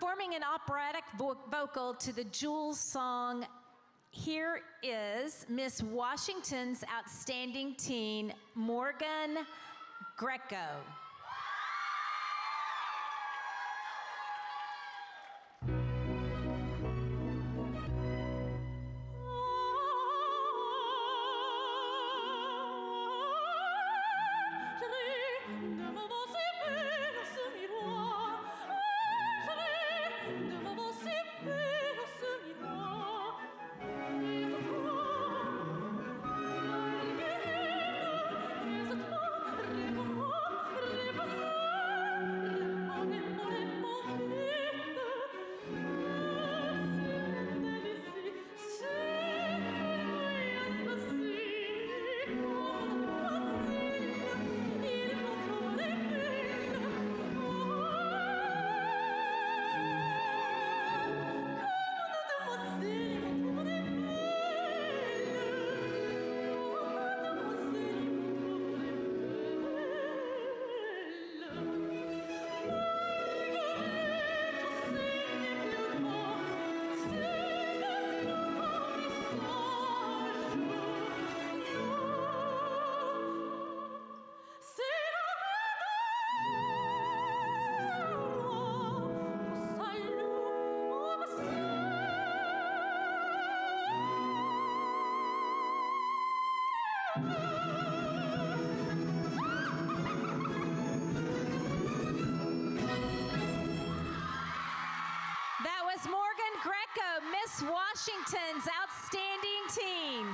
Performing an operatic vo- vocal to the Jewel Song, here is Miss Washington's outstanding teen, Morgan Greco. That was Morgan Greco, Miss Washington's outstanding teen.